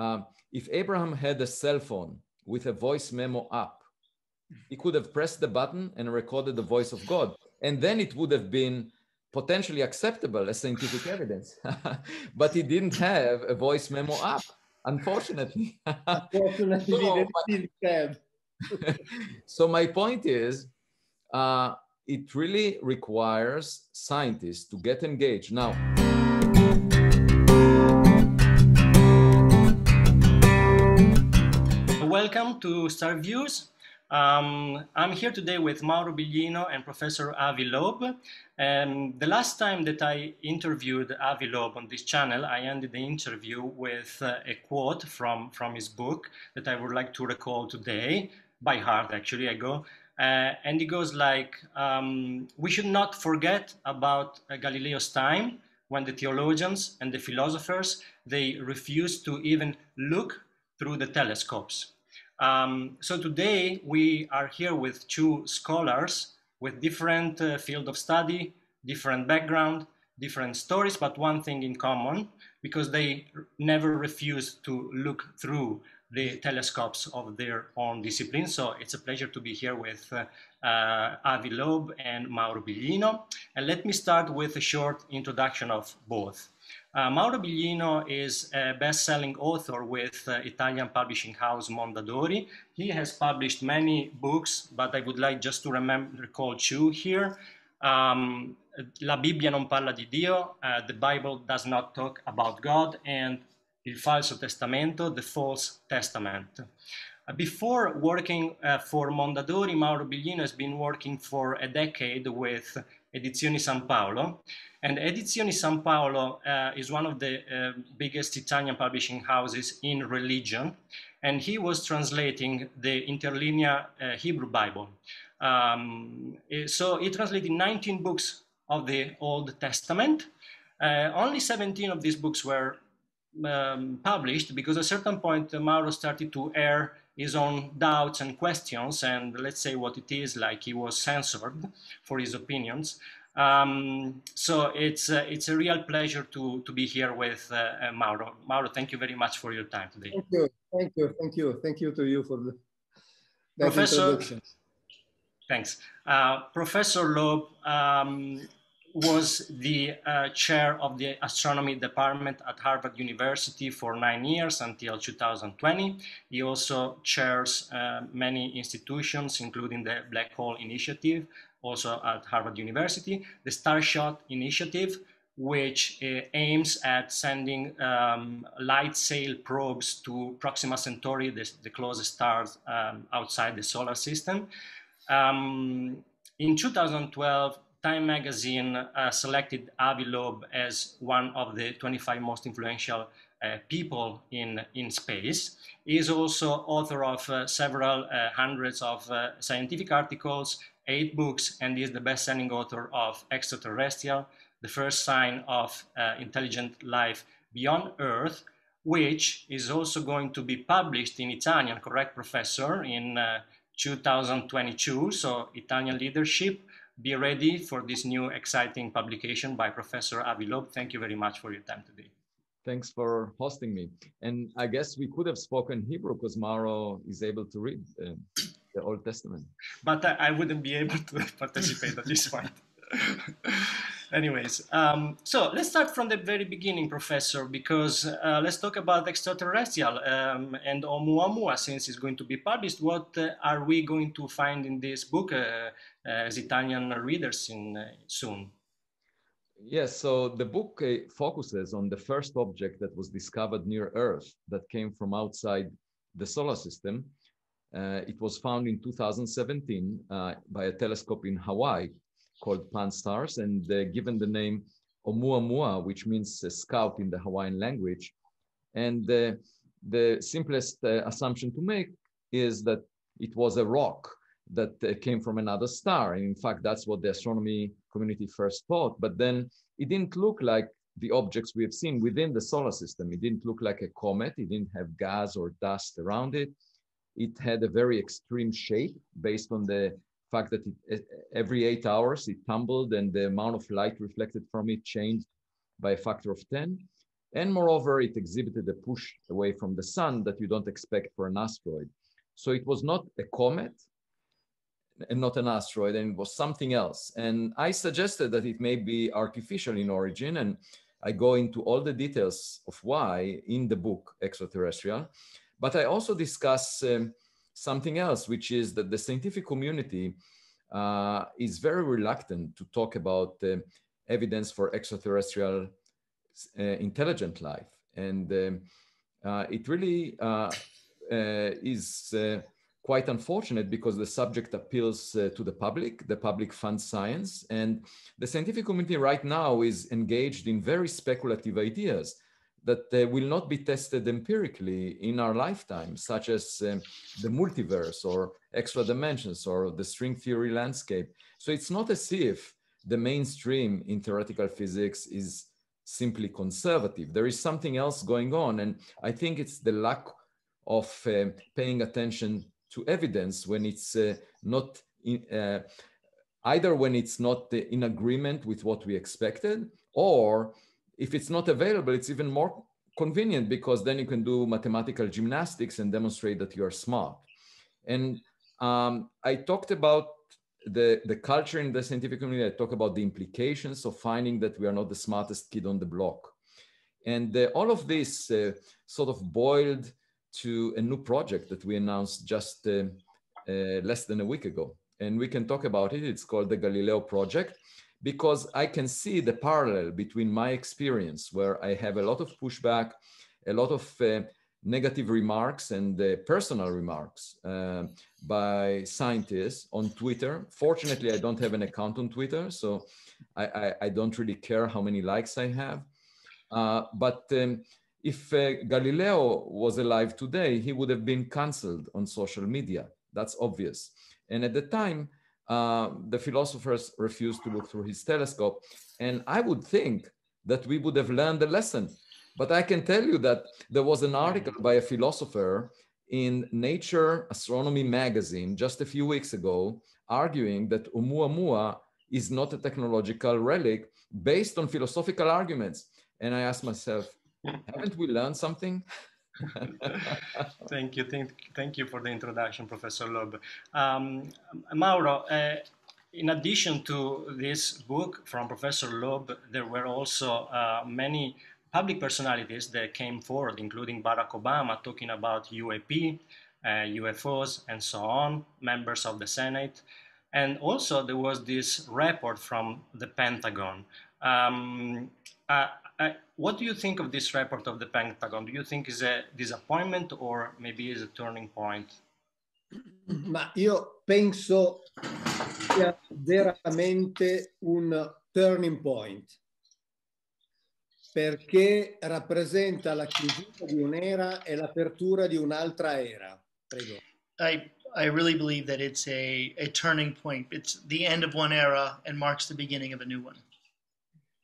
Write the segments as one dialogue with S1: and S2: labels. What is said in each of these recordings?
S1: um, if Abraham had a cell phone with a voice memo app, he could have pressed the button and recorded the voice of God. And then it would have been potentially acceptable as scientific evidence. but he didn't have a voice memo app, unfortunately.
S2: Unfortunately, so, didn't have.
S1: so my point is, uh, it really requires scientists to get engaged. Now,
S3: welcome to Starviews. Um, I'm here today with Mauro Biglino and Professor Avi Loeb. And the last time that I interviewed Avi Loeb on this channel, I ended the interview with uh, a quote from, from his book that I would like to recall today, by heart actually, I go. Uh, and it goes like, um, we should not forget about uh, Galileo's time when the theologians and the philosophers, they refused to even look through the telescopes. Um, so today we are here with two scholars with different uh, field of study, different background, different stories, but one thing in common, because they never refuse to look through the telescopes of their own discipline. So it's a pleasure to be here with uh, uh, Avi Loeb and Mauro Biglino. And let me start with a short introduction of both. Uh, Mauro Biglino is a best-selling author with uh, Italian publishing house Mondadori. He has published many books, but I would like just to remember, recall two here. Um, La Bibbia non parla di Dio, uh, The Bible does not talk about God, and Il Falso Testamento, The False Testament. Uh, before working uh, for Mondadori, Mauro Biglino has been working for a decade with Edizioni San Paolo, and Edizioni San Paolo uh, is one of the uh, biggest Italian publishing houses in religion, and he was translating the interlinear uh, Hebrew Bible. Um, eh, so he translated 19 books of the Old Testament. Uh, only 17 of these books were um, published because at a certain point uh, Mauro started to air his own doubts and questions, and let's say what it is like he was censored for his opinions. Um, so it's uh, it's a real pleasure to to be here with uh, uh, Mauro. Mauro, thank you very much for your time today.
S2: Thank you, thank you, thank you, thank you to you for the
S3: Professor. Thanks, uh, Professor Loeb. Um, was the uh, chair of the astronomy department at Harvard University for nine years until 2020. He also chairs uh, many institutions, including the Black Hole Initiative, also at Harvard University, the Starshot Initiative, which uh, aims at sending um, light sail probes to Proxima Centauri, the, the closest stars um, outside the solar system. Um, in 2012, Time magazine uh, selected Avi Loeb as one of the 25 most influential uh, people in, in space. He is also author of uh, several uh, hundreds of uh, scientific articles, eight books, and is the best-selling author of Extraterrestrial, the first sign of uh, intelligent life beyond Earth, which is also going to be published in Italian, correct, Professor, in 2022, so Italian leadership be ready for this new exciting publication by Professor Avi Loeb. Thank you very much for your time today.
S1: Thanks for hosting me. And I guess we could have spoken Hebrew because Mauro is able to read uh, the Old Testament.
S3: But I, I wouldn't be able to participate at this point. Anyways, um, so let's start from the very beginning, Professor, because uh, let's talk about extraterrestrial um, and Oumuamua, since it's going to be published. What uh, are we going to find in this book uh, as Italian readers in, uh, soon?
S1: Yes, so the book uh, focuses on the first object that was discovered near Earth that came from outside the solar system. Uh, it was found in 2017 by a telescope in Hawaii called Pan-STARRS and uh, given the name Oumuamua, which means a scout in the Hawaiian language. And the simplest uh, assumption to make is that it was a rock that uh, came from another star. And in fact, that's what the astronomy community first thought. But then it didn't look like the objects we have seen within the solar system. It didn't look like a comet. It didn't have gas or dust around it. It had a very extreme shape based on the fact that it, every eight hours it tumbled and the amount of light reflected from it changed by a factor of 10. And moreover, it exhibited a push away from the sun that you don't expect for an asteroid. So it was not a comet and not an asteroid, and it was something else. And I suggested that it may be artificial in origin, and I go into all the details of why in the book Extraterrestrial. But I also discuss um, something else, which is that the scientific community uh, is very reluctant to talk about uh, evidence for extraterrestrial uh, intelligent life. And um, uh, it really uh, uh, is quite unfortunate because the subject appeals to the public, the public funds science, and the scientific community right now is engaged in very speculative ideas that uh, will not be tested empirically in our lifetime, such as um, the multiverse or extra dimensions or the string theory landscape. So it's not as if the mainstream in theoretical physics is simply conservative. There is something else going on. And I think it's the lack of uh, paying attention to evidence when it's uh, not in, uh, either when it's not in agreement with what we expected or if it's not available, it's even more convenient because then you can do mathematical gymnastics and demonstrate that you are smart. And um, I talked about the, the culture in the scientific community. I talk about the implications of finding that we are not the smartest kid on the block. And uh, all of this uh, sort of boiled to a new project that we announced just uh, uh, less than a week ago. And we can talk about it. It's called the Galileo Project because I can see the parallel between my experience, where I have a lot of pushback, a lot of uh, negative remarks and uh, personal remarks uh, by scientists on Twitter. Fortunately, I don't have an account on Twitter, so I, I, I don't really care how many likes I have. Uh, but um, if uh, Galileo was alive today, he would have been canceled on social media. That's obvious. And at the time, uh, the philosophers refused to look through his telescope. And I would think that we would have learned the lesson. But I can tell you that there was an article by a philosopher in Nature Astronomy magazine just a few weeks ago arguing that Oumuamua is not a technological relic based on philosophical arguments. And I asked myself, haven't we learned something?
S3: thank you, thank, thank you for the introduction, Professor Loeb. Um, Mauro, uh, in addition to this book from Professor Loeb, there were also uh, many public personalities that came forward, including Barack Obama, talking about UAP, uh, UFOs, and so on, members of the Senate. And also, there was this report from the Pentagon. Um, uh, uh, what do you think of this report of the Pentagon? Do you think is a disappointment or maybe is a turning point?
S2: Ma io penso sia veramente un turning point perché rappresenta la chiusura di un'era e l'apertura di un'altra era. Prego.
S4: I, I really believe that it's a, a turning point. It's the end of one era and marks the beginning of a new one.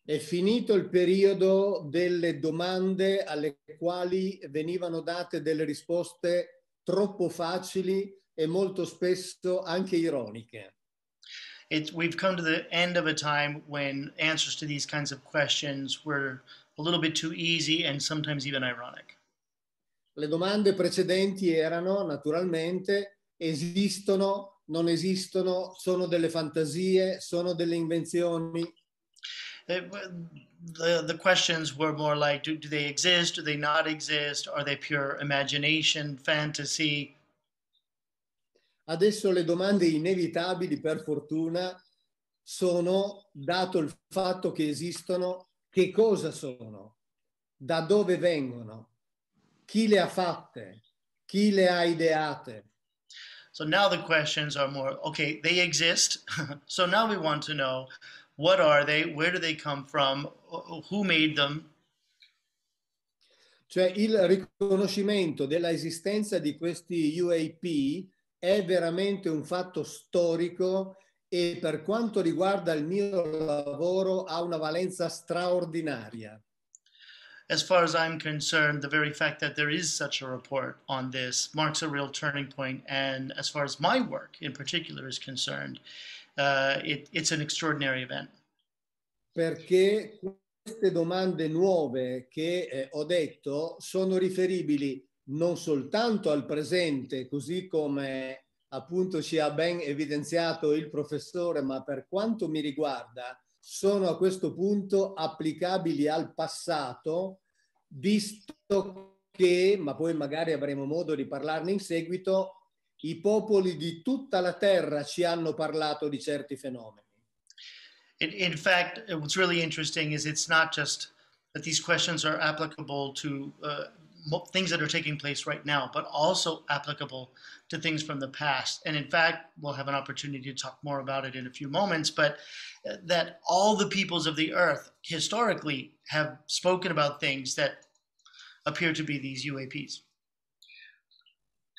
S2: È finito il periodo delle domande alle quali venivano date delle risposte troppo facili e molto spesso anche ironiche.
S4: It, we've come to the end of a time when answers to these kinds of questions were a little bit too easy and sometimes even ironic.
S2: Le domande precedenti erano naturalmente esistono, non esistono, sono delle fantasie, sono delle invenzioni,
S4: the, the questions were more like do, do they exist? Do they not exist? Are they pure imagination, fantasy?
S2: Adesso le domande inevitabili, per fortuna, sono, dato il fatto che esistono, che cosa sono, da dove vengono, chi le ha fatte, chi le ha ideate.
S4: So now the questions are more, okay, they exist. so now we want to know What are they? Where do they come from? Who made them?
S2: Cioè il riconoscimento dell'esistenza di questi UAP è veramente un fatto storico e per quanto riguarda il mio lavoro ha una valenza straordinaria.
S4: As far as I'm concerned, the very fact that there is such a report on this marks a real turning point. And as far as my work in particular is concerned, uh, it, it's an extraordinary event.
S2: Perché queste domande nuove che eh, ho detto sono riferibili non soltanto al presente, così come appunto ci ha ben evidenziato il professore, ma per quanto mi riguarda sono a questo punto applicabili al passato, visto che, ma poi magari avremo modo di parlarne in seguito, i popoli di tutta la terra ci hanno parlato di certi fenomeni.
S4: In, in fact, what's really interesting is it's not just that these questions are applicable to uh, things that are taking place right now, but also applicable to things from the past. And in fact, we'll have an opportunity to talk more about it in a few moments, but uh, that all the peoples of the earth historically have spoken about things that appear to be these UAPs.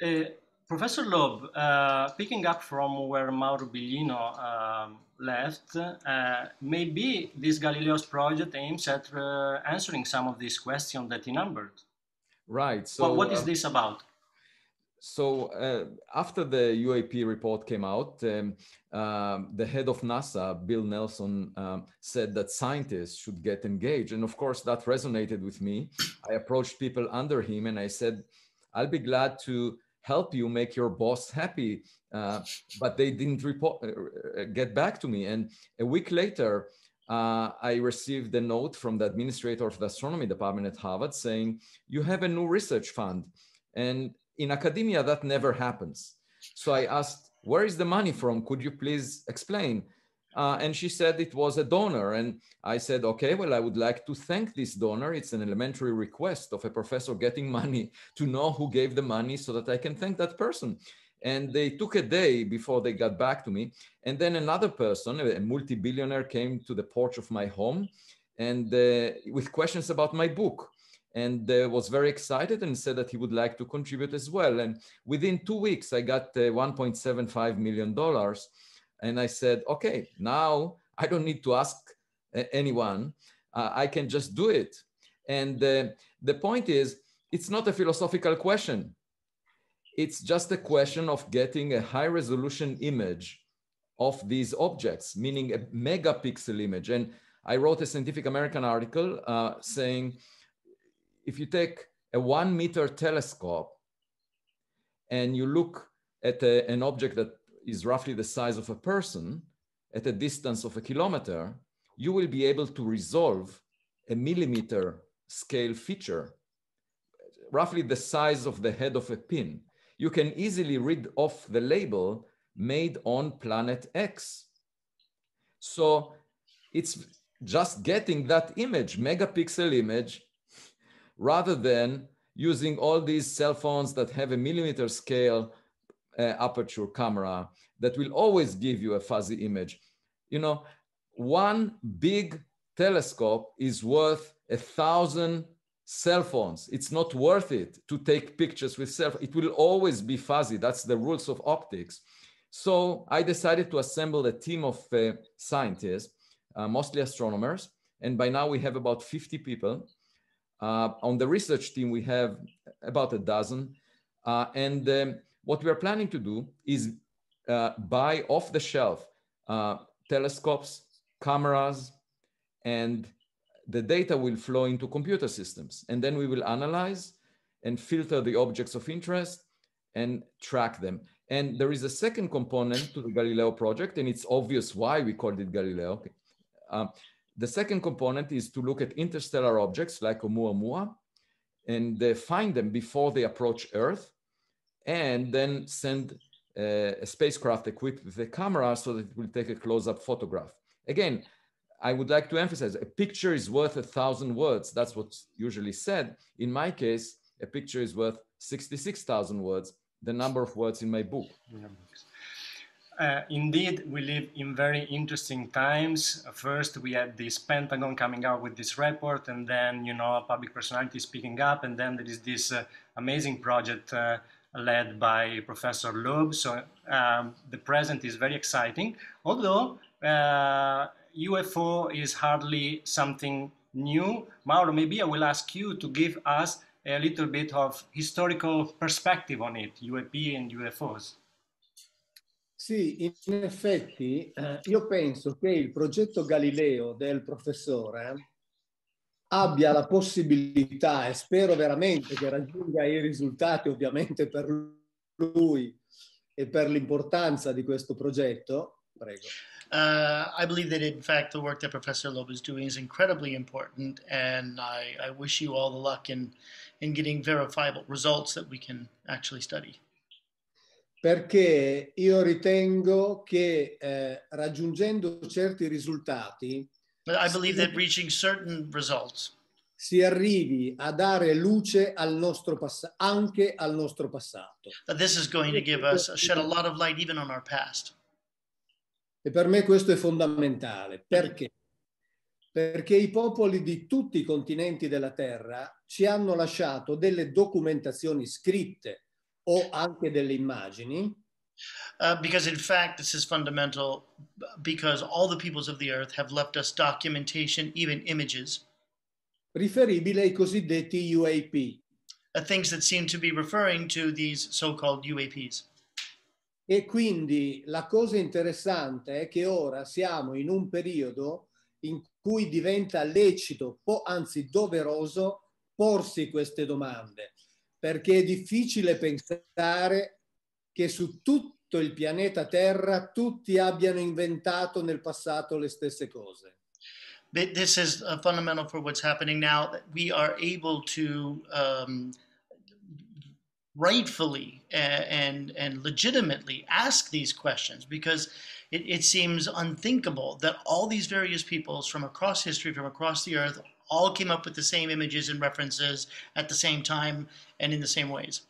S3: Uh, Professor Loeb, uh, picking up from where Mauro Biglino um, left, uh, maybe this Galileo's project aims at uh, answering some of these questions that he numbered.
S1: Right.
S3: So, what is uh, this about?
S1: So, uh, after the UAP report came out, um, um, the head of NASA, Bill Nelson, um, said that scientists should get engaged. And of course, that resonated with me. I approached people under him and I said, I'll be glad to help you make your boss happy. Uh, but they didn't report, uh, get back to me. And a week later, uh, I received a note from the administrator of the astronomy department at Harvard saying, You have a new research fund. And in academia, that never happens. So I asked, Where is the money from? Could you please explain? Uh, and she said it was a donor. And I said, okay, well, I would like to thank this donor. It's an elementary request of a professor getting money to know who gave the money so that I can thank that person. And they took a day before they got back to me. And then another person, a multi billionaire, came to the porch of my home and uh, with questions about my book and uh, was very excited and said that he would like to contribute as well. And within two weeks, I got uh, $1.75 million. And I said, okay, now I don't need to ask uh, anyone. Uh, I can just do it. And uh, the point is, it's not a philosophical question. It's just a question of getting a high resolution image of these objects, meaning a megapixel image. And I wrote a Scientific American article uh, saying if you take a one meter telescope and you look at a, an object that is roughly the size of a person at a distance of a kilometer, you will be able to resolve a millimeter scale feature, roughly the size of the head of a pin you can easily read off the label made on planet X. So it's just getting that image, megapixel image, rather than using all these cell phones that have a millimeter scale uh, aperture camera that will always give you a fuzzy image. You know, one big telescope is worth a thousand cell phones. It's not worth it to take pictures with cell. It will always be fuzzy. That's the rules of optics. So I decided to assemble a team of uh, scientists, uh, mostly astronomers, and by now we have about 50 people. Uh, on the research team, we have about a dozen. Uh, and um, what we are planning to do is uh, buy off the shelf uh, telescopes, cameras, and the data will flow into computer systems. And then we will analyze and filter the objects of interest and track them. And there is a second component to the Galileo project, and it's obvious why we called it Galileo. Um, the second component is to look at interstellar objects like Oumuamua and uh, find them before they approach Earth, and then send uh, a spacecraft equipped with a camera so that it will take a close-up photograph. Again, I would like to emphasize a picture is worth a thousand words. That's what's usually said. In my case, a picture is worth 66,000 words, the number of words in my book.
S3: Uh, indeed, we live in very interesting times. First, we had this Pentagon coming out with this report, and then, you know, a public personality speaking up, and then there is this uh, amazing project uh, led by Professor Loeb. So um, the present is very exciting, although uh, UFO is hardly something new. Mauro, maybe I will ask you to give us a little bit of historical perspective on it, UAP and UFOs.
S2: Sì, in effetti eh, io penso che il progetto Galileo del professore abbia la possibilità, e spero veramente che raggiunga i risultati ovviamente per lui e per l'importanza di questo progetto, prego.
S4: Uh, I believe that in fact the work that Professor Loeb is doing is incredibly important, and I, I wish you all the luck in, in getting verifiable results that we can actually study.
S2: Perché io ritengo che eh, raggiungendo certi risultati
S4: results
S2: si arrivi a dare luce al nostro passato, anche al nostro passato.
S4: that this is going to give us shed a lot of light even on our past.
S2: E per me questo è fondamentale. Perché? Perché i popoli di tutti i continenti della Terra ci hanno lasciato delle documentazioni scritte o anche delle immagini
S4: Uh, because in fact, this is fundamental because all the peoples of the earth have left us documentation, even images,
S2: riferibili ai cosiddetti UAP.
S4: uh, things that seem to be referring to these so called UAPs.
S2: E quindi la cosa interessante è che ora siamo in un periodo in cui diventa lecito, anzi doveroso, porsi queste domande, perché è difficile pensare che su tutto il pianeta Terra tutti abbiano inventato nel passato le stesse cose.
S4: This is fundamental for what's happening now. We are able to um, rightfully and and legitimately ask these questions because it, it seems unthinkable that all these various peoples from across history, from across the earth, all came up with the same images and references at the same time and in the same ways.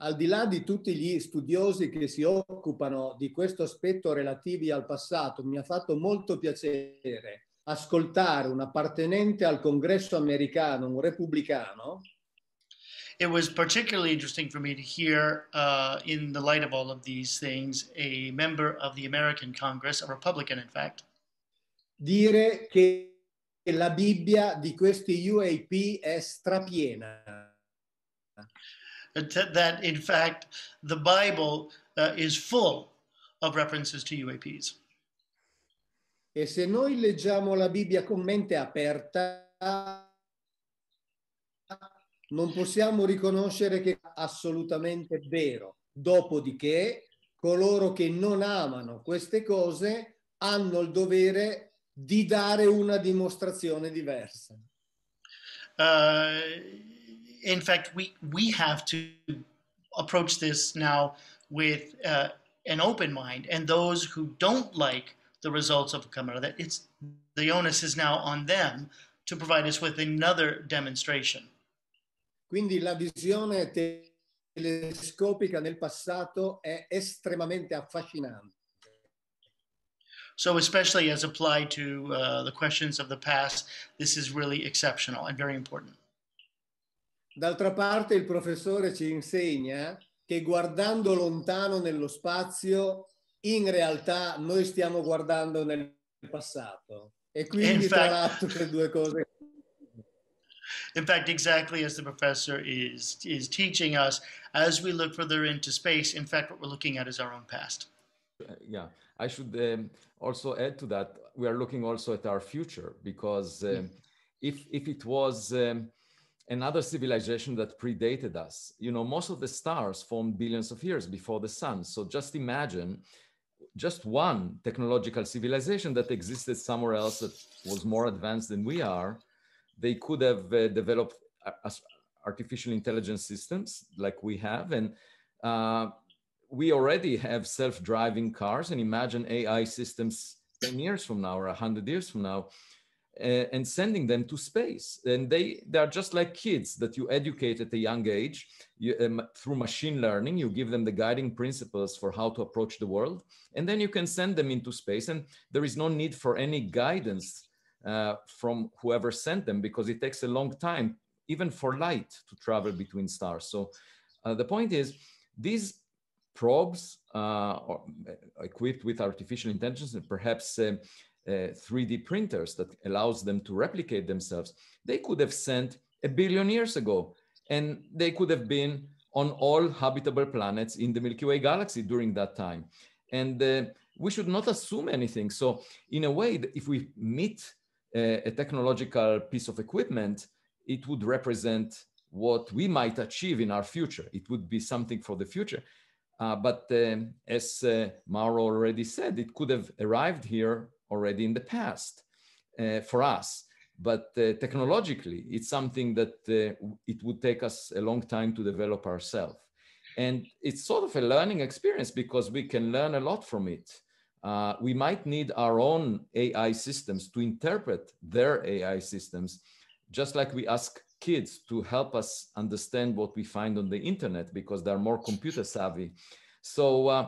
S2: Al di là di tutti gli studiosi che si occupano di questo aspetto relativi al passato, mi ha fatto molto piacere ascoltare un appartenente al congresso americano, un repubblicano,
S4: It was particularly interesting for me to hear, uh, in the light of all of these things, a member of the American Congress, a Republican, in fact,
S2: dire che la Bibbia di questi UAP è strapiena.
S4: that, in fact the Bible uh, is full of references to UAPs.
S2: E se noi leggiamo la Bibbia con mente aperta, non possiamo riconoscere che è assolutamente vero. Dopodiché, coloro che non amano queste cose hanno il dovere di dare una dimostrazione diversa.
S4: Uh, in fact, we we have to approach this now with uh, an open mind, and those who don't like the results of Camera, that it's the onus is now on them to provide us with another demonstration.
S2: Quindi la visione telescopica nel passato è estremamente affascinante.
S4: So, especially as applied to uh, the questions of the past, this is really exceptional and very important.
S2: D'altra parte il professore ci insegna che guardando lontano nello spazio, in realtà noi stiamo guardando nel passato. E quindi
S4: In
S2: tra
S4: fact-
S2: l'altro le due cose
S4: In fact, exactly as the professor is is teaching us, as we look further into space, in fact, what we're looking at is our own past.
S1: Yeah i should um, also add to that we are looking also at our future because um, if if it was um, another civilization that predated us you know most of the stars formed billions of years before the sun. So just imagine just one technological civilization that existed somewhere else that was more advanced than we are. They could have uh, developed artificial intelligence systems like we have. And uh, we already have self-driving cars and imagine ai systems 10 years from now or 100 years from now uh, and sending them to space. And they they are just like kids that you educate at a young age. You, um, through machine learning you give them the guiding principles for how to approach the world and then you can send them into space. And there is no need for any guidance uh, from whoever sent them because it takes a long time even for light to travel between stars. So uh, the point is these probes uh, uh, equipped with artificial intelligence and perhaps uh, uh, 3D printers that allows them to replicate themselves, they could have sent a billion years ago, and they could have been on all habitable planets in the Milky Way galaxy during that time. And uh, we should not assume anything. So, in a way, if we meet a, a technological piece of equipment, it would represent what we might achieve in our future. It would be something for the future. Uh, but um, as uh, Mauro already said, it could have arrived here already in the past uh, for us. But uh, technologically, it's something that uh, it would take us a long time to develop ourselves. And it's sort of a learning experience because we can learn a lot from it. Uh, we might need our own AI systems to interpret their AI systems, just like we ask kids to help us understand what we find on the internet because they're more computer savvy. So uh,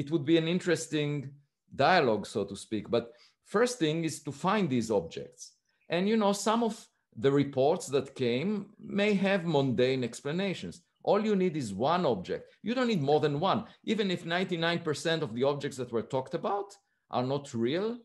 S1: it would be an interesting dialogue, so to speak. But first thing is to find these objects. And you know, some of the reports that came may have mundane explanations. All you need is one object. You don't need more than one. Even if 99% of the objects that were talked about are not real,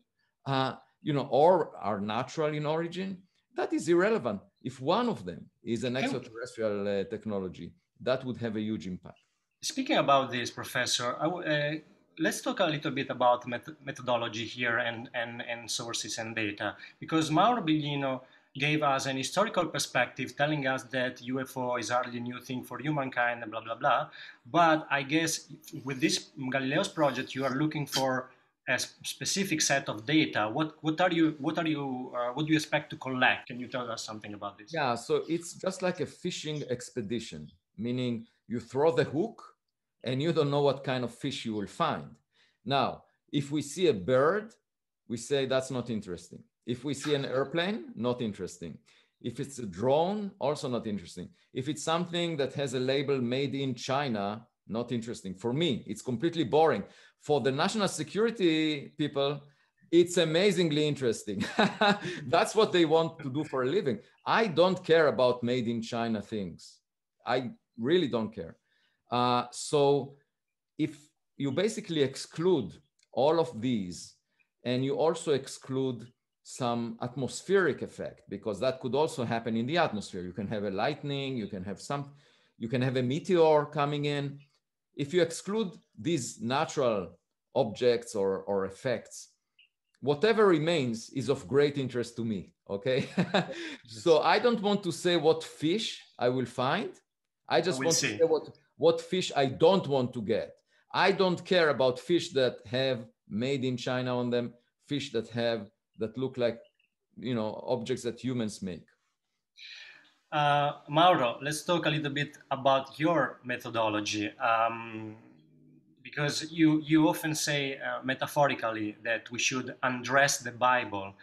S1: uh, you know, or are natural in origin, that is irrelevant. If one of them is an extraterrestrial uh, technology, that would have a huge impact.
S3: Speaking about this, Professor, uh, let's talk a little bit about met methodology here and, and, and sources and data, because Mauro Biglino gave us an historical perspective telling us that UFO is hardly a new thing for humankind and blah, blah, blah. But I guess with this Galileo's project, you are looking for a specific set of data. What, what are you, what are you, uh, what do you expect to collect? Can you tell us something about this?
S1: Yeah, so it's just like a fishing expedition, meaning you throw the hook and you don't know what kind of fish you will find. Now, if we see a bird, we say that's not interesting. If we see an airplane, not interesting. If it's a drone, also not interesting. If it's something that has a label made in China, not interesting. For me, it's completely boring. For the national security people, it's amazingly interesting. That's what they want to do for a living. I don't care about made in China things. I really don't care. Uh, so if you basically exclude all of these and you also exclude some atmospheric effect because that could also happen in the atmosphere. You can have a lightning, you can have some, you can have a meteor coming in. If you exclude these natural objects or, or effects, whatever remains is of great interest to me. Okay. so I don't want to say what fish I will find. I just want see. to say what, what fish I don't want to get. I don't care about fish that have made in China on them, fish that have that look like you know objects that humans make
S3: uh, mauro let's talk a little bit about your methodology um, because you you often say uh, metaphorically that we should undress the bible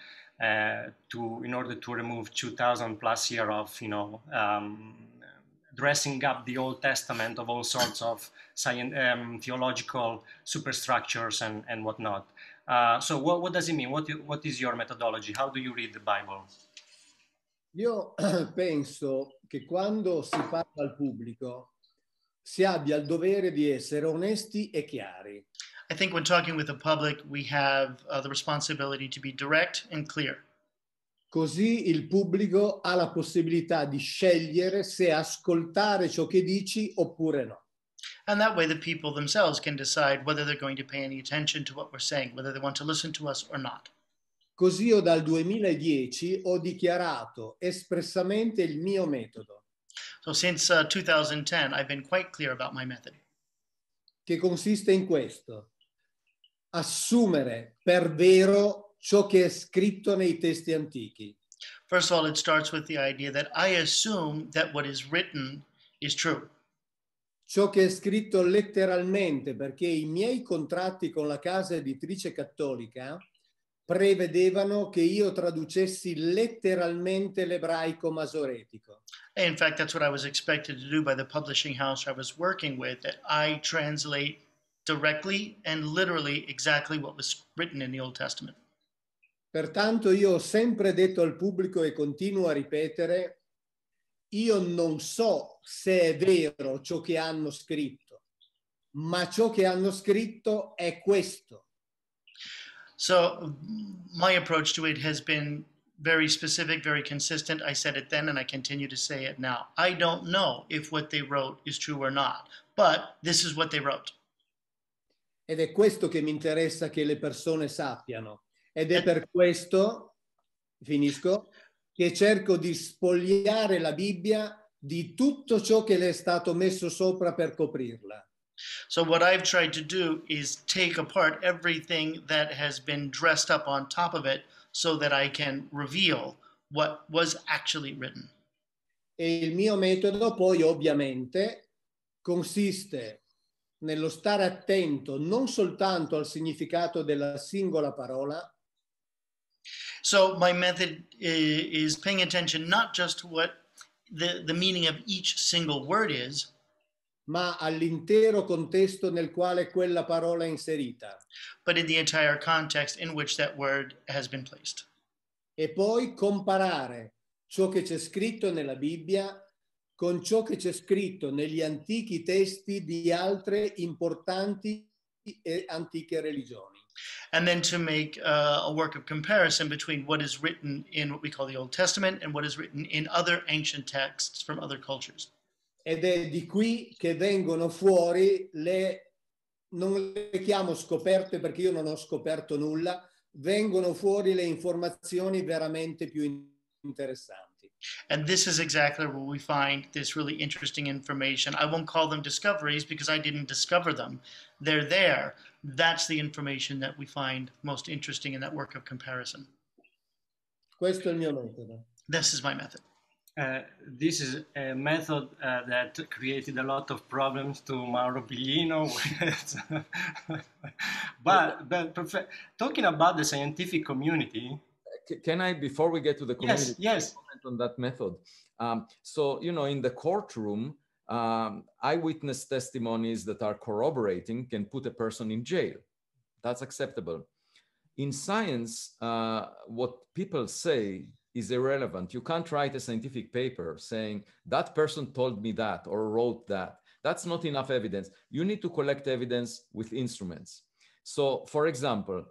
S3: uh, to in order to remove 2000 plus year of you know um, dressing up the old testament of all sorts of science, um, theological superstructures and, and whatnot uh, so what, what does it mean? What, what is your methodology? How do you read the Bible?
S2: Io penso che quando si parla al pubblico si abbia il dovere di essere onesti e chiari.
S4: I think when talking with the public, we have uh, the responsibility to be direct and clear.
S2: Così il pubblico ha la possibilità di scegliere se ascoltare ciò che dici oppure no.
S4: And that way, the people themselves can decide whether they're going to pay any attention to what we're saying, whether they want to listen to us or not.
S2: Così io dal 2010 ho dichiarato espressamente il mio metodo.
S4: So since uh, 2010, I've been quite clear about my method.
S2: Che consiste in questo. Assumere per vero ciò che è scritto nei testi antichi.
S4: First of all, it starts with the idea that I assume that what is written is true.
S2: ciò che è scritto letteralmente, perché i miei contratti con la casa editrice cattolica prevedevano che io traducessi letteralmente l'ebraico masoretico.
S4: In fact, that's what I was expected to do by the publishing house I was working with, that I translate directly and literally exactly what was written in the Old Testament.
S2: Pertanto io ho sempre detto al pubblico e continuo a ripetere io non so se è vero ciò che hanno scritto, ma ciò che hanno scritto è questo.
S4: So my approach to it has been very specific, very consistent. I said it then and I continue to say it now. I don't know if what they wrote is true or not, but this is what they wrote.
S2: Ed è questo che mi interessa che le persone sappiano. Ed è per questo finisco, che cerco di spogliare la Bibbia di tutto ciò che le è stato messo sopra per coprirla.
S4: So, what I've tried to do is take apart everything that has been dressed up on top of it so that I can reveal what was actually written.
S2: E il mio metodo poi ovviamente consiste nello stare attento non soltanto al significato della singola parola,
S4: So, my method eh, is paying attention not just to what the, the meaning of each single word is,
S2: ma all'intero contesto nel quale quella parola è inserita.
S4: but in the entire context in which that word has been placed.
S2: E poi comparare ciò che c'è scritto nella Bibbia con ciò che c'è scritto negli antichi testi di altre importanti e antiche religioni.
S4: and then to make uh, a work of comparison between what is written in what we call the Old Testament and what is written in other ancient texts from other cultures.
S2: Ed è di qui che vengono fuori le, non le chiamo scoperte perché io non ho scoperto nulla, vengono fuori le informazioni veramente più interessanti.
S4: And this is exactly where we find this really interesting information. I won't call them discoveries because I didn't discover them. They're there. That's the information that we find most interesting in that work of comparison.
S2: Questo è il mio metodo.
S4: This is my method.
S3: Uh, this is a method uh, that created a lot of problems to Mauro Biglino. but but talking about the scientific community,
S1: Can I, before we get to the community,
S3: yes, yes,
S1: comment on that method? Um, so, you know, in the courtroom, um, eyewitness testimonies that are corroborating can put a person in jail. That's acceptable. In science, uh, what people say is irrelevant. You can't write a scientific paper saying that person told me that or wrote that. That's not enough evidence. You need to collect evidence with instruments. So, for example,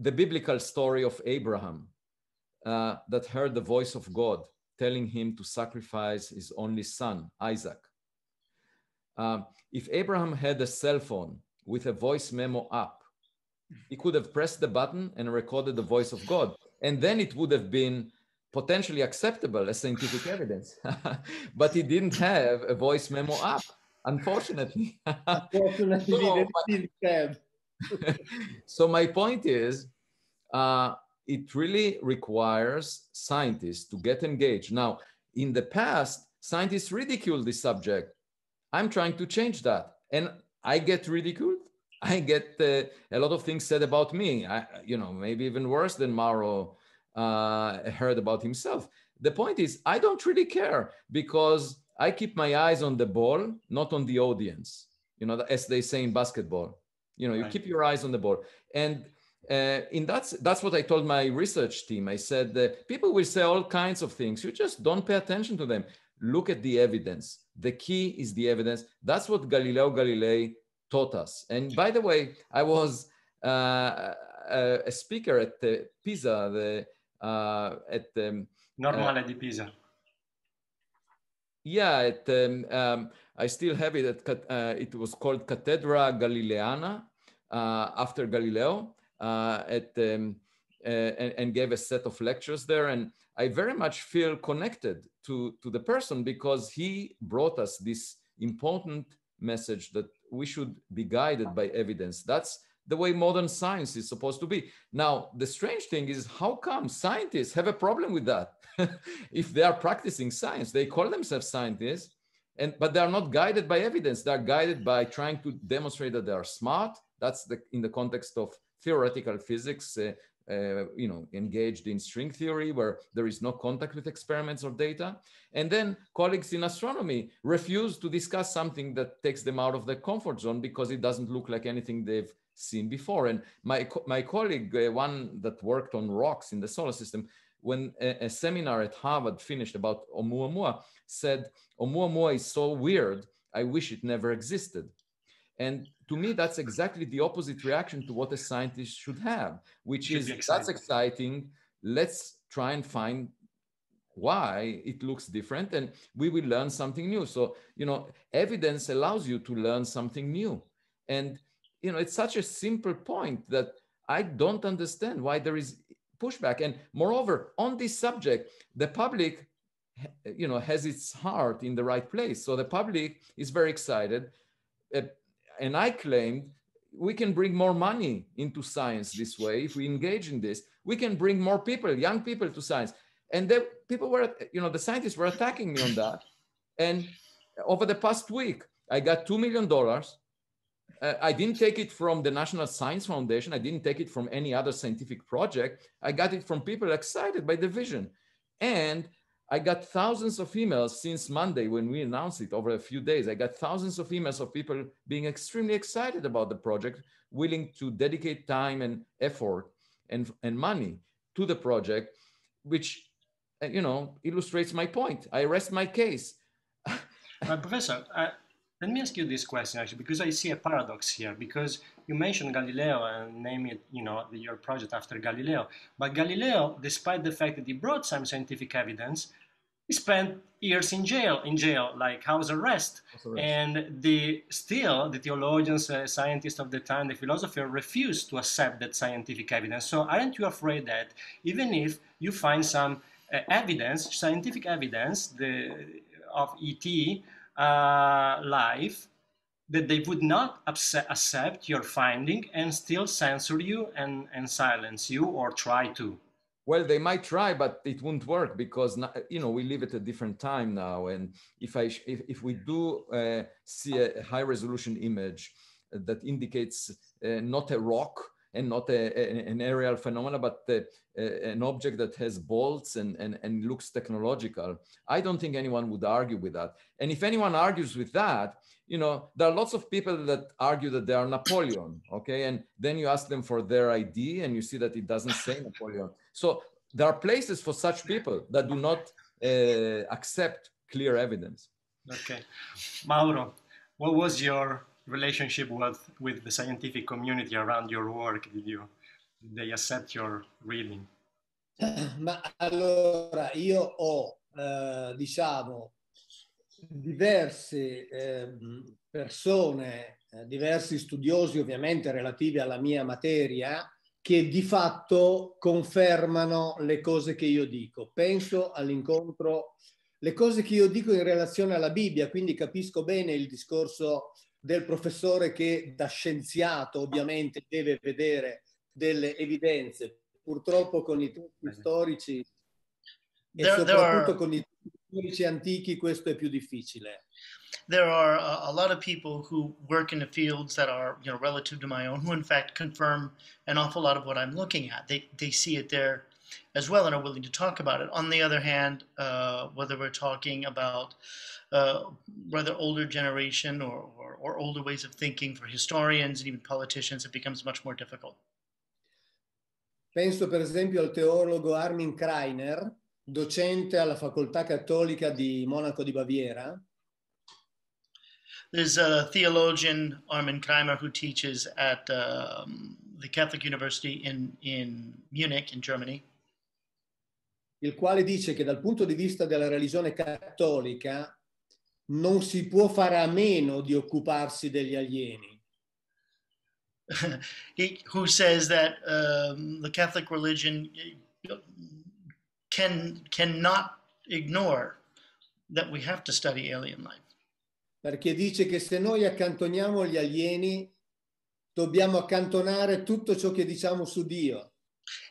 S1: the biblical story of Abraham uh, that heard the voice of God telling him to sacrifice his only son, Isaac. Um, if Abraham had a cell phone with a voice memo app, he could have pressed the button and recorded the voice of God. And then it would have been potentially acceptable as scientific evidence. but he didn't have a voice memo app, unfortunately.
S2: Unfortunately, they didn't have.
S1: so my point is uh, it really requires scientists to get engaged now in the past scientists ridiculed this subject i'm trying to change that and i get ridiculed i get uh, a lot of things said about me I, you know maybe even worse than mauro uh, heard about himself. The point is i don't really care because i keep my eyes on the ball not on the audience. You know as they say in basketball. You know you
S3: Right.
S1: keep your eyes on the ball. And uh, in that's that's what i told my research team. I said that people will say all kinds of things. You just don't pay attention to them. Look at the evidence. The key is the evidence. That's what galileo galilei taught us. And by the way i was uh, a, speaker at the pisa the at the
S3: normale di Pisa.
S1: yeah, um, um, I still have it. At, uh, it was called Cathedra Galileana uh, after Galileo, uh, at, um, uh, and, and gave a set of lectures there. And I very much feel connected to, to the person because he brought us this important message that we should be guided by evidence. That's the way modern science is supposed to be. Now, the strange thing is, how come scientists have a problem with that? if they are practicing science, they call themselves scientists, and but they are not guided by evidence. They are guided by trying to demonstrate that they are smart. That's the in the context of theoretical physics. Uh, uh, you know, engaged in string theory where there is no contact with experiments or data. And then colleagues in astronomy refuse to discuss something that takes them out of their comfort zone because it doesn't look like anything they've seen before. And my, my colleague, uh, one that worked on rocks in the solar system, when a, a seminar at Harvard finished about Oumuamua, said, Oumuamua is so weird, I wish it never existed. And to me, that's exactly the opposite reaction to what a scientist should have, which
S3: Should
S1: is that's exciting. Let's try and find why it looks different and we will learn something new. So, you know, evidence allows you to learn something new. And, you know, it's such a simple point that I don't understand why there is pushback. And moreover, on this subject, the public you know has its heart in the right place. So the public is very excited. Uh, and i claimed we can bring more money into science this way if we engage in this. We can bring more people young people to science. And the people were you know the scientists were attacking me on that. And over the past week i got $2 million i didn't take it from the national science foundation i didn't take it from any other scientific project i got it from people excited by the vision and I got thousands of emails since Monday when we announced it over a few days. I got thousands of emails of people being extremely excited about the project, willing to dedicate time and effort and, and money to the project, which, uh, you know, illustrates my point. I rest my case.
S3: but Professor, uh, let me ask you this question actually, because I see a paradox here. Because you mentioned Galileo and name it, you know, your project after Galileo. But Galileo, despite the fact that he brought some scientific evidence, he spent years in jail, in jail, like house arrest. House arrest. And the still the theologians, uh, scientists of the time, the philosophers refused to accept that scientific evidence. So aren't you afraid that even if you find some uh, evidence, scientific evidence, the of ET uh, life, that they would not accept your finding and still censor you and, and silence you or try to?
S1: well they might try but it won't work because you know we live at a different time now and if i if, if we do uh, see a high resolution image that indicates uh, not a rock and not a, a, an aerial phenomena but uh, an object that has bolts and, and, and looks technological i don't think anyone would argue with that and if anyone argues with that you know, there are lots of people that argue that they are Napoleon, okay? And then you ask them for their ID and you see that it doesn't say Napoleon. So there are places for such people that do not uh, accept clear evidence.
S3: Okay. Mauro, what was your relationship with, with the scientific community around your work? Did, you, they accept your reading?
S2: Ma allora, io ho, eh, diciamo, diverse eh, persone, eh, diversi studiosi ovviamente relativi alla mia materia, che di fatto confermano le cose che io dico. Penso all'incontro, le cose che io dico in relazione alla Bibbia, quindi capisco bene il discorso del professore che da scienziato ovviamente deve vedere delle evidenze. Purtroppo con i testi storici e there, soprattutto there are... con i storici antichi questo è più difficile.
S4: There are a, a, lot of people who work in the fields that are, you know, relative to my own, who in fact confirm an awful lot of what I'm looking at. They, they see it there as well and are willing to talk about it. On the other hand, uh, whether we're talking about uh, rather older generation or, or, or older ways of thinking for historians and even politicians, it becomes much more difficult.
S2: Penso per esempio al teologo Armin Kreiner, docente alla Facoltà Cattolica di Monaco di Baviera.
S4: There's a theologian, Armin Kramer, who teaches at um, the Catholic University in, in Munich, in Germany.
S2: Il quale dice che dal punto di vista della religione cattolica non si può fare a meno di occuparsi degli alieni.
S4: he, who says that um, the Catholic religion can cannot ignore that we have to study alien life.
S2: Perché dice che se noi accantoniamo gli alieni, dobbiamo accantonare tutto ciò che diciamo su Dio.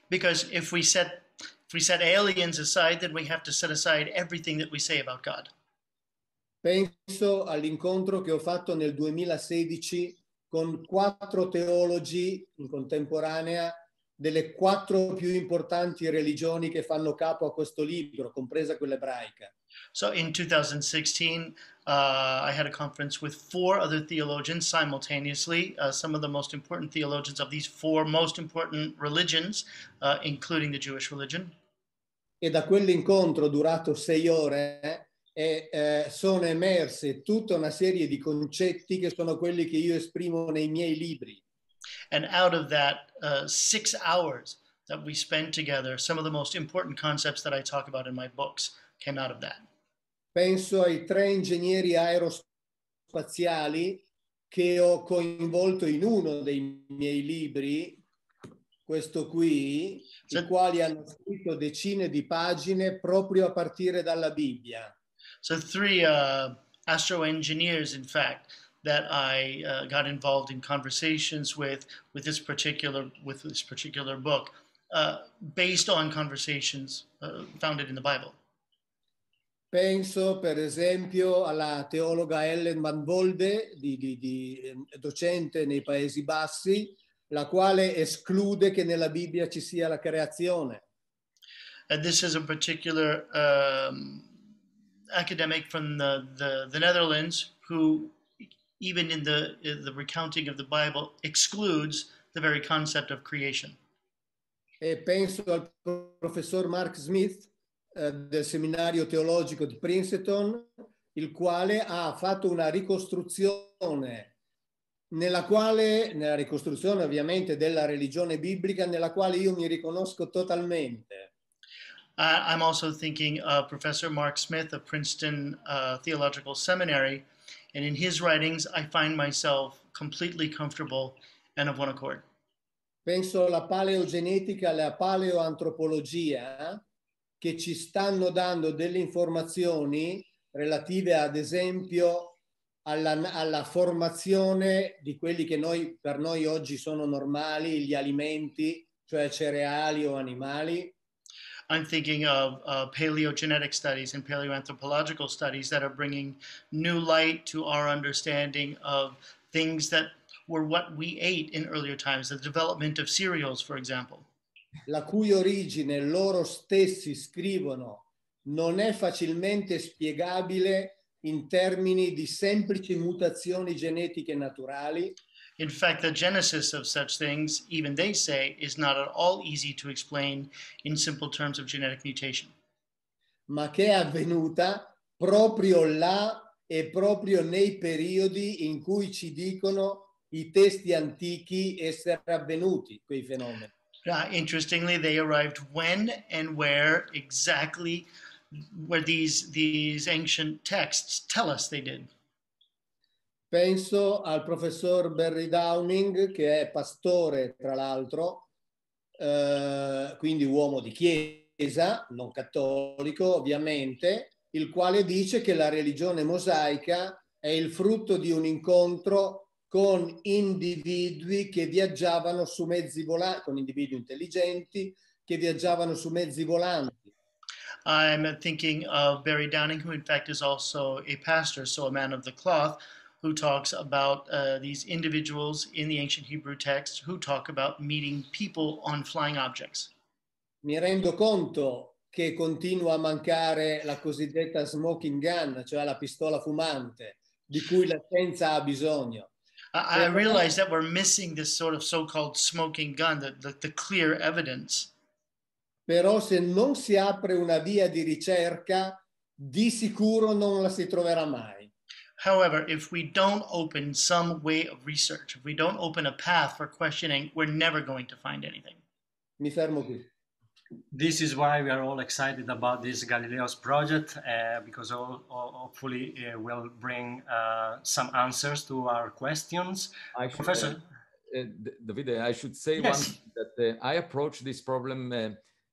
S4: Because if we set if we set aliens aside, then we have to set aside everything that we say about God.
S2: Penso all'incontro che ho fatto nel 2016 con quattro teologi in contemporanea delle quattro più importanti religioni che fanno capo a questo libro, compresa quella ebraica.
S4: So in 2016, uh, I had a conference with four other theologians simultaneously, uh, some of the most important theologians of these four most important religions, uh, including the Jewish religion.
S2: E da quell'incontro durato sei ore eh, eh, sono emerse tutta una serie di concetti che sono quelli che io esprimo nei miei libri.
S4: And out of that uh, six hours that we spent together, some of the most important concepts that I talk about in my books came out of that.
S2: Penso ai tre ingegneri aerospaziali che ho coinvolto in uno dei miei libri questo qui,
S4: Sì.
S2: i quali hanno scritto decine di pagine proprio a partire dalla Bibbia.
S4: So three uh, astro engineers, in fact, that I uh, got involved in conversations with with this particular with this particular book, uh, based on conversations uh, founded in the Bible.
S2: Penso per esempio alla teologa Ellen Van Wolde, di, di- di, eh, docente nei Paesi Bassi, la quale esclude che nella Bibbia ci sia la creazione.
S4: And this is a particular um, academic from the, the, the Netherlands who, even in the the recounting of the Bible, excludes the very concept of creation.
S2: E penso al professor Mark Smith eh, del seminario teologico di Princeton, il quale ha fatto una ricostruzione nella quale, nella ricostruzione ovviamente della religione biblica, nella quale io mi riconosco totalmente.
S4: I, I'm also thinking of Professor Mark Smith of Princeton uh, Theological Seminary, and in his writings, I find myself completely comfortable and of one accord.
S2: Penso alla paleogenetica, alla paleoantropologia, che ci stanno dando delle informazioni relative, ad esempio, alla, alla formazione di quelli che noi, per noi oggi sono normali, gli alimenti, cioè cereali o animali,
S4: I'm thinking of uh, paleogenetic studies and paleoanthropological studies that are bringing new light to our understanding of things that were what we ate in earlier times, the development of cereals, for example.
S2: la cui origine loro stessi scrivono non è facilmente spiegabile in termini di semplici mutazioni genetiche naturali,
S4: In fact, the genesis of such things, even they say, is not at all easy to explain in simple terms of genetic mutation.
S2: ma che è avvenuta proprio là e proprio nei periodi in cui ci dicono i testi antichi essere avvenuti quei fenomeni.
S4: Uh, interestingly, they arrived when and where exactly where these these ancient texts tell us they did.
S2: Penso al professor Barry Downing, che è pastore, tra l'altro, eh, quindi uomo di chiesa, non cattolico ovviamente, il quale dice che la religione mosaica è il frutto di un incontro con individui che viaggiavano su mezzi volanti, con individui intelligenti che viaggiavano su mezzi volanti.
S4: I'm thinking of Barry Downing, who in fact is also a pastor, so a man of the cloth, who talks about uh, these individuals in the ancient Hebrew text who talk about meeting people on flying objects.
S2: Mi rendo conto che continua a mancare la cosiddetta smoking gun, cioè la pistola fumante, di cui la scienza ha bisogno.
S4: I, I realize that we're missing this sort of so-called smoking gun, the, the, the clear evidence.
S2: Però se non si apre una via di ricerca, di sicuro non la si troverà mai.
S4: However, if we don't open some way of research, if we don't open a path for questioning, we're never going to find anything.
S2: Mi fermo qui.
S3: This is why we are all excited about this Galileo's project uh, because all, all- hopefully it will bring uh, some answers to our questions.
S1: I should,
S3: Professor.
S1: uh, uh, Davide, I should say
S3: Yes.
S1: one that uh, I approach this problem uh,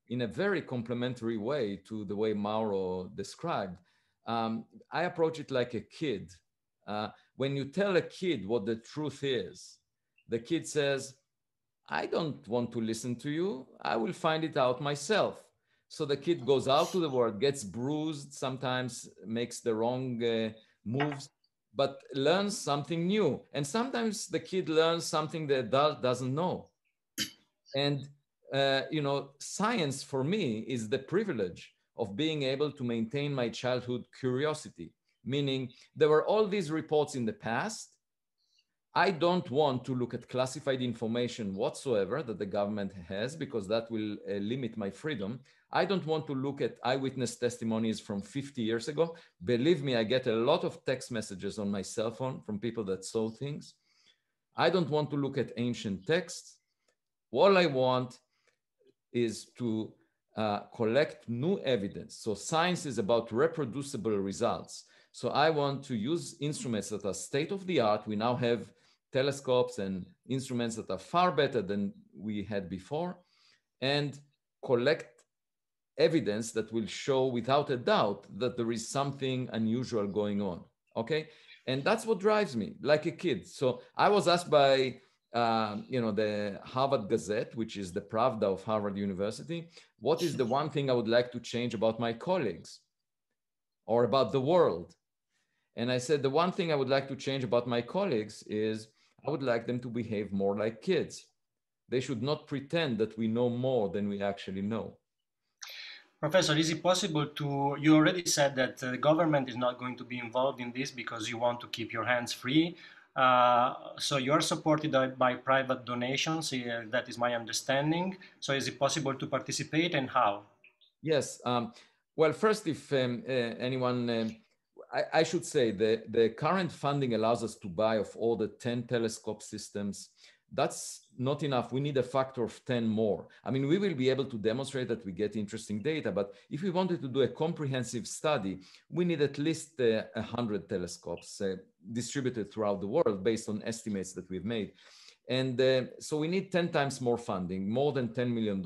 S1: in a very complementary way to the way Mauro described. Um, I approach it like a kid. Uh, when you tell a kid what the truth is, the kid says, I don't want to listen to you. I will find it out myself. So the kid goes out to the world, gets bruised, sometimes makes the wrong uh, moves, but learns something new. And sometimes the kid learns something the adult doesn't know. And, uh, you know, science for me is the privilege of being able to maintain my childhood curiosity, meaning there were all these reports in the past. I don't want to look at classified information whatsoever that the government has because that will uh, limit my freedom. I don't want to look at eyewitness testimonies from 50 years ago. Believe me, I get a lot of text messages on my cell phone from people that saw things. I don't want to look at ancient texts. All I want is to uh, collect new evidence. So science is about reproducible results. So I want to use instruments that are state of the art. We now have telescopes and instruments that are far better than we had before and collect evidence that will show without a doubt that there is something unusual going on. Okay. And that's what drives me like a kid. So I was asked by, uh, you know, the Harvard Gazette, which is the Pravda of Harvard University, what is the one thing I would like to change about my colleagues or about the world? And I said, the one thing I would like to change about my colleagues is I would like them to behave more like kids. They should not pretend that we know more than we actually know.
S3: Professor, is it possible to, you already said that the government is not going to be involved in this because you want to keep your hands free. Uh, so you're supported by private donations, uh, that is my understanding. So is it possible to participate and how?
S1: Yes. Um, well, first, if um, uh, anyone um, I, I, should say the, the current funding allows us to buy of all the 10 telescope systems. That's not enough. We need a factor of 10 more. I mean, we will be able to demonstrate that we get interesting data, but if we wanted to do a comprehensive study, we need at least uh, 100 telescopes uh, distributed throughout the world based on estimates that we've made. And uh, so we need 10 times more funding, more than $10 million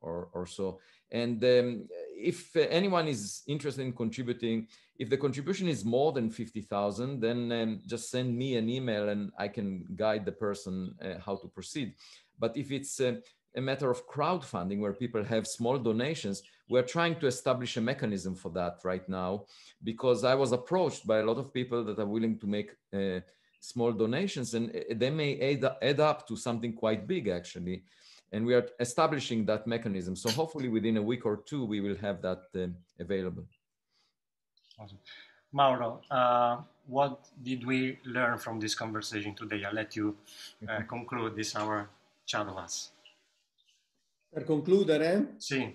S1: or, or so. And um, if anyone is interested in contributing, if the contribution is more than 50,000, then um, just send me an email and I can guide the person uh, how to proceed. But if it's uh, a matter of crowdfunding where people have small donations, we're trying to establish a mechanism for that right now because I was approached by a lot of people that are willing to make uh, small donations and uh, they may add, add up to something quite big actually. And we are establishing that mechanism. So hopefully within a week or two, we will have that uh, available.
S3: Awesome. Mauro, uh, what did we learn from this conversation today? I'll let you uh, mm-hmm. conclude this our chat of us.
S2: Per concludere?
S3: Sì.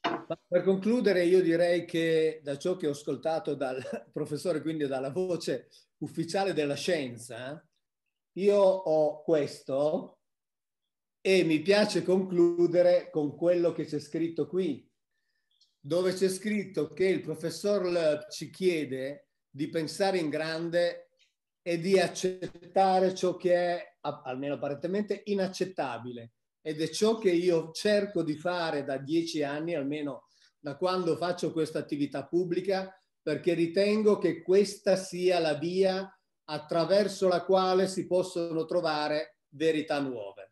S2: Per concludere io direi che da ciò che ho ascoltato dal professore, quindi dalla voce ufficiale della scienza, io ho questo e mi piace concludere con quello che c'è scritto qui, dove c'è scritto che il professor Loeb ci chiede di pensare in grande e di accettare ciò che è, almeno apparentemente, inaccettabile. Ed è ciò che io cerco di fare da dieci anni, almeno da quando faccio questa attività pubblica, perché ritengo che questa sia la via attraverso la quale si possono trovare verità nuove.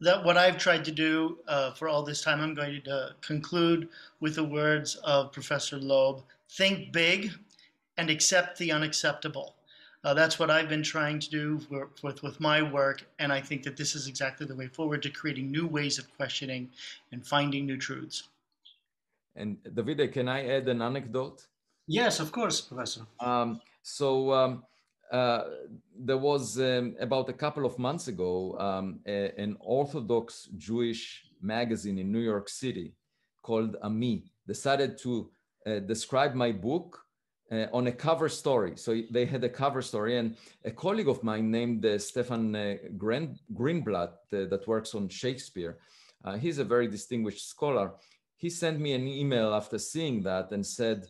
S4: that what I've tried to do uh, for all this time, I'm going to conclude with the words of Professor Loeb think big and accept the unacceptable. Uh, that's what I've been trying to do with, with my work, and I think that this is exactly the way forward to creating new ways of questioning and finding new truths.
S1: And Davide, can I add an anecdote?
S3: Yes, of course, Professor.
S1: Um, so um, uh, there was um, about a couple of months ago um, a, an Orthodox Jewish magazine in New York City called Ami decided to uh, describe my book uh, on a cover story. So they had a cover story, and a colleague of mine named uh, Stephen uh, Greenblatt that works on Shakespeare. he's a very distinguished scholar. He sent me an email after seeing that and said,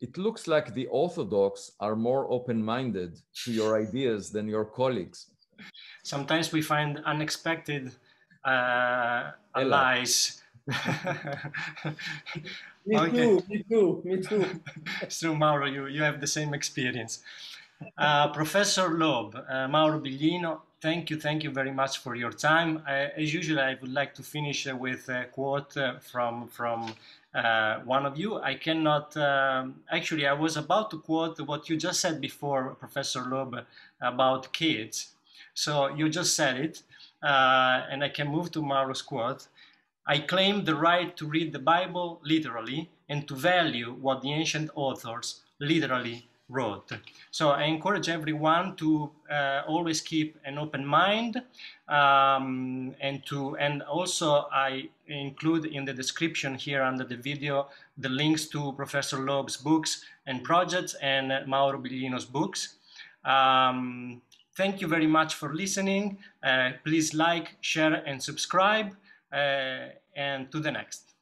S1: it looks like the Orthodox are more open-minded to your ideas than your colleagues.
S3: Sometimes we find unexpected uh, allies.
S2: me okay. too, me too, me too.
S3: it's true, Mauro, you, you have the same experience. Uh, Professor Loeb, uh, Mauro Biglino, thank you, thank you very much for your time. Uh, as usual, I would like to finish uh, with a quote uh, from, from uh, one of you. I cannot, um, actually, I was about to quote what you just said before, Professor Loeb, about kids. So you just said it, uh, and I can move to Mauro's quote. I claim the right to read the Bible literally and to value what the ancient authors literally wrote. So I encourage everyone to uh, always keep an open mind um, and to and also I include in the description here under the video the links to Professor Loeb's books and projects and Mauro Biglino's books. Um, thank you very much for listening. Uh, please like, share and subscribe Uh, and to the next.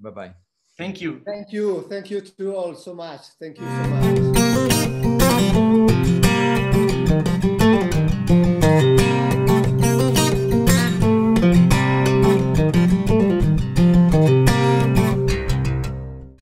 S1: Bye-bye.
S3: Thank you.
S2: Thank you. Thank you to all so much. Thank you so much.
S1: you.